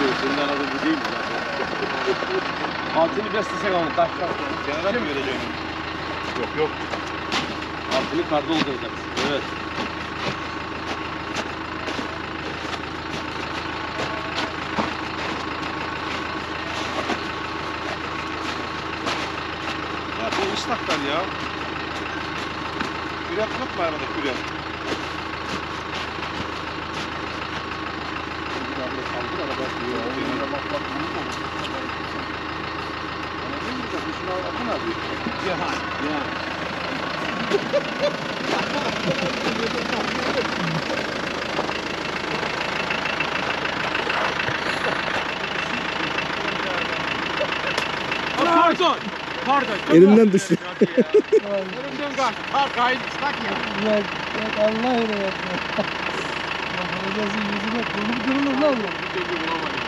diyor. Senin aradığın bu değil mi? Altını beslesek ama taş taş. Kenara mı vereceğim? Yok yok. Altını karda olacağız. Evet. Ya bu ıslaklar ya. Kürek yok mu arabada kürek? Ya, ya. Pardon. Pardon. Elimden düştü. Elimden kaçtı. Kaydı ıslak ya. Yok Allah öyle yapma. Hocası yüzüne konu durulur lan. Bir bulamadım.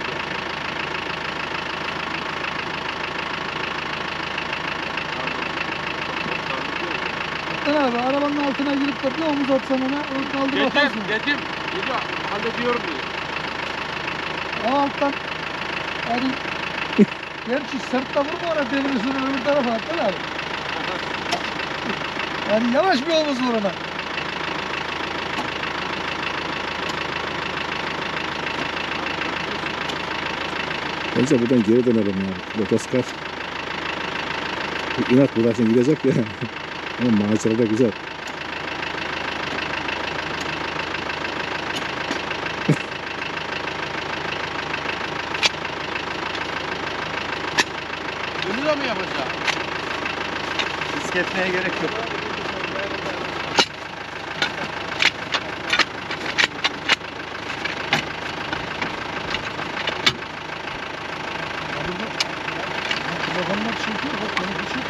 Hakan abi arabanın altına girip de bir omuz atsan ona o kaldı Yedim, bakarsın. yedim. Yedim. Hallediyorum diye. Ama alttan hani gerçi sırtta vurma ona demir üstüne öbür tarafa Hakan abi. Yani yavaş bir omuz vur ona. Bence buradan geri dönelim ya. Lotoskar. Bu inat şimdi gidecek ya. Ama macera da güzel. Bunu da mı yapacağım? Risk etmeye gerek yok. Telefonlar çekiyor bak beni bir şey.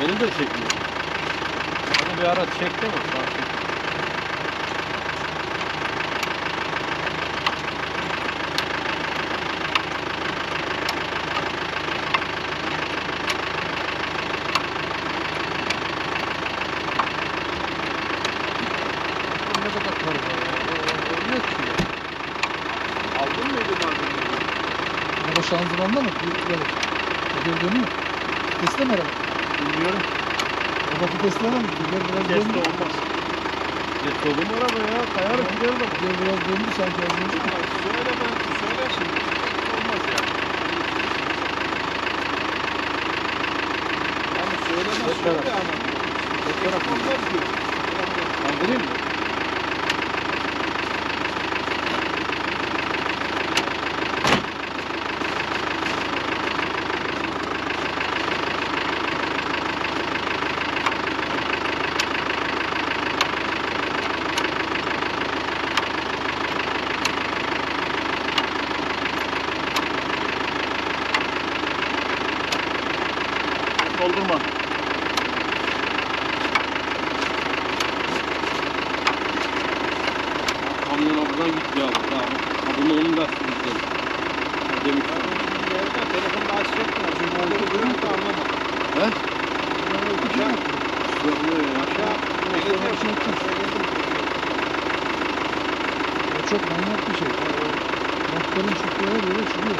Beni de çekmiyor. Bana bir ara çekti mi? An çekti. Olmuyor ki ya. Aldın? Araba şanzımanla mı? Böyle. Geri dönüyor. Tesla mı araba? Bilmiyorum. Tesla mı? Geri biraz Test döndü. olmaz. Ya solum araba ya. Kayarım giderim. Geri biraz döndü sanki az önce. Söyle ben söyle şimdi. Olmaz ya. Ama söyleme söyle ama. Olmaz diyor. Kandırayım mı? Doldurma. Kamyon oradan gitti abi. Tamam. Ha bunu onun da gitti. Demiş. Telefonda açacaktım. Ne oldu? Duyum da anlamadım. He? Aşağı. Ya. Aşağı. Şey çok manyak bir şey. Motorun çıktığı böyle çıkıyor.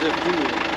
Biz zevkli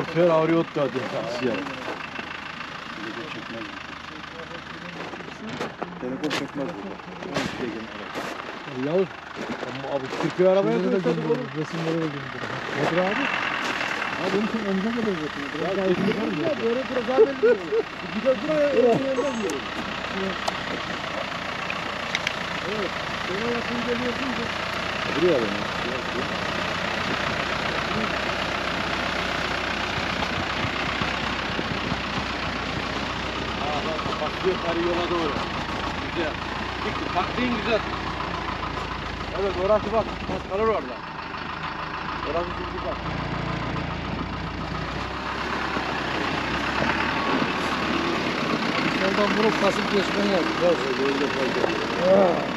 Fer Avriyot da siyah. Telefon çekmez burada. Yavuz. Ama abi Türkiye arabaya koysadık gönderiyor. Resimleri de gönderiyor. Nedir abi? Abi onun için önüne kadar var mı? Böyle biraz daha belli değil. Bir de buraya oynayalım diyor. Evet. Sana yakın geliyorsun ki. Buraya beni. Bakıyor karı yola doğru. Güzel. Dik, taktiğin güzel. Evet orası bak. Bak kalır orada. Orası düzgün bak. Soldan vurup basıp geçmen lazım. Böyle fayda.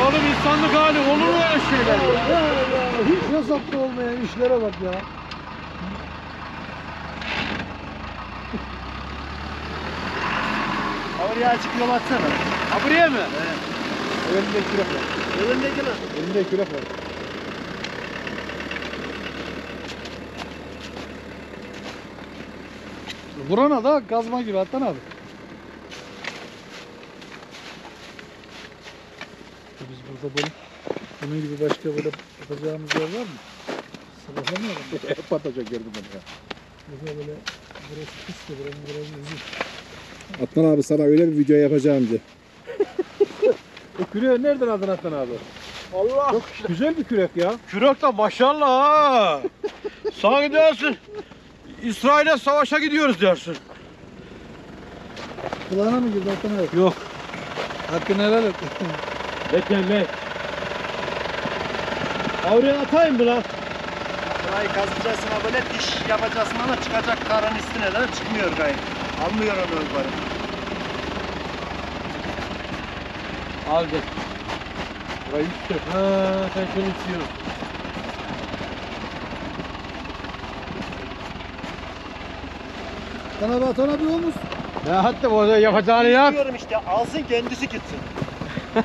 Oğlum insanlık hali olur mu öyle şeyler ya? Ya ya hiç hesapta olmayan işlere bak ya. Oraya açık yol atsana. Ha buraya mı? Elinde kürek var. Önündeki lan. Elinde kürek var. Burana da kazma gibi Atlan abi. Biz burada böyle bunun gibi başka böyle yapacağımız yer var mı? Sıralamayalım. Hep atacak gördüm ben ya. Burada böyle burası pis de buranın biraz uzun. Atlan abi sana öyle bir video yapacağım diye. O küreği nereden aldın Aslan abi? Allah. Çok güzel bir kürek ya. Kürek de maşallah ha. Sanki dersin İsrail'e savaşa gidiyoruz dersin. Kulağına mı girdi Atlan abi? Yok. Hakkını helal et. Beklemek. Oraya atayım mı lan? Burayı kazıyacaksın ha böyle diş yapacaksın ama çıkacak karın üstüne de çıkmıyor gayet. Almıyor onu yukarı. Al gel. Burayı istiyor. Ha, sen şunu istiyorsun. Atlan abi Atlan abi olmuş. Ya hatta o da yapacağını yap. Diyorum işte alsın kendisi gitsin.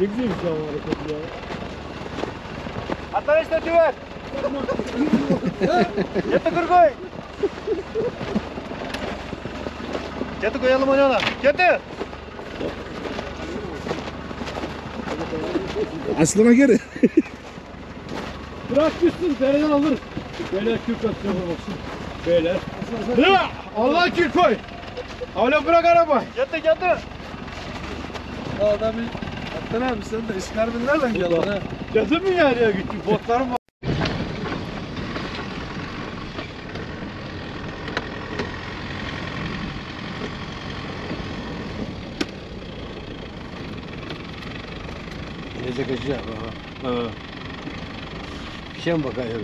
Ne güzelmiş ya bu hareket ya. Hatta işte düver. Getir kurgoy. Getir koyalım onu ona. Getir. Aslına geri. Bırak gitsin, dereden alır. Beyler kül kaçıyor baksın. Beyler. Ya Allah kül koy. Öyle bırak arabayı. Getir getir. O adamı Atlan abi sen de İskarbil nereden geldin ha? Getir mi yarıya gitti? Botlarım var. Gelecek acı ha. Ha. Bir şey mi bakayım?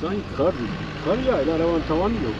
Sanki kar, kar yağıyla arabanın tavanı yok.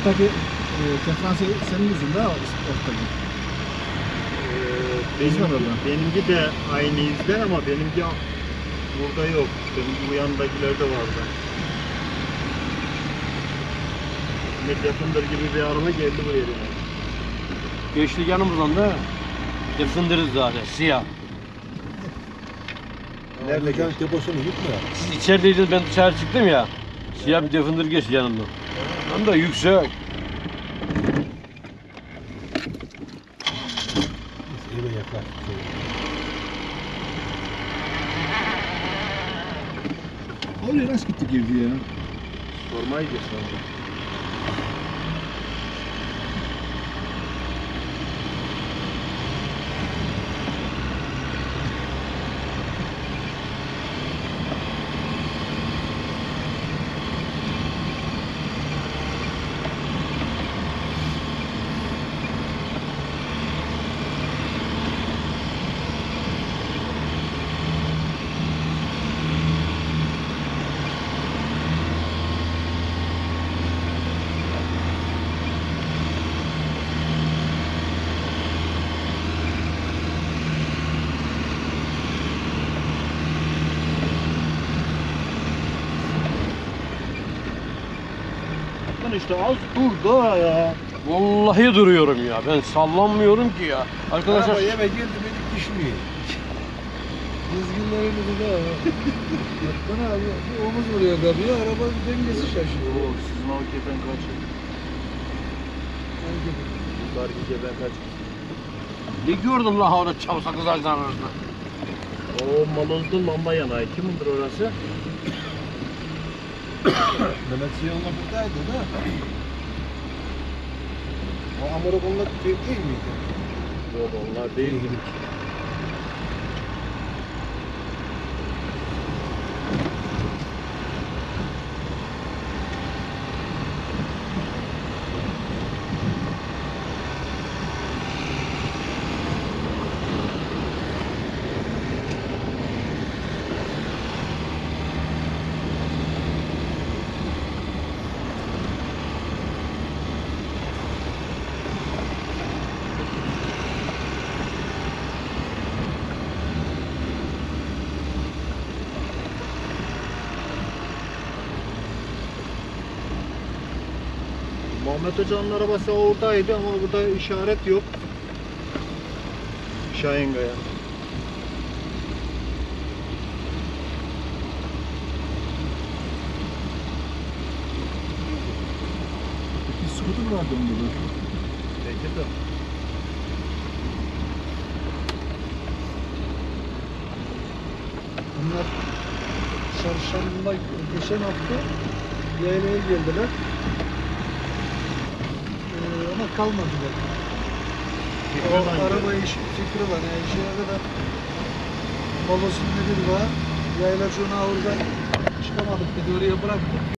Alttaki e, kefransı senin yüzünde alttaki. Ee, İz var benimki, de aynı izde ama benimki burada yok. Benimki bu yandakilerde vardı. Ahmet Yakındır gibi bir araba geldi buraya. Yani. Geçti yanımızdan da. Defındırız zaten siyah. Nerede can deposunu gitme. Siz içerideydiniz ben dışarı çıktım ya. Siyah bir defındır geçti yanımdan. Hem de yüksek. Eve yakar. Oraya nasıl gitti girdi ya? Sormayı geçti. İşte az dur da ya. Vallahi duruyorum ya. Ben sallanmıyorum ki ya. Arkadaşlar Araba eve geldi beni düşmüyor. Dizginlerimizi de Bana abi bir omuz vuruyor kapıya arabanın dengesi şaşıyor. Oo, sizin o kefen kaç? Yukarı kefen kaç? ne gördüm la orada çam sakız ağaçlarının arasında. O malozlu lamba yanağı. Kimindir orası? Mehmet Ziyan'la buradaydı da. O Amorokon'la değil miydi? Yok onlar değil. Muhammed Hoca'nın arabası oradaydı ama burada işaret yok. Şahinga'ya. Bir skuter vardı onda da. Peki de. Bunlar çarşamba geçen hafta yaylaya geldiler. Ee, ama kalmadılar. O araba işi fikri var. Yani şeye kadar Molosun nedir var? Yaylacı onu oradan çıkamadık dedi oraya bıraktık.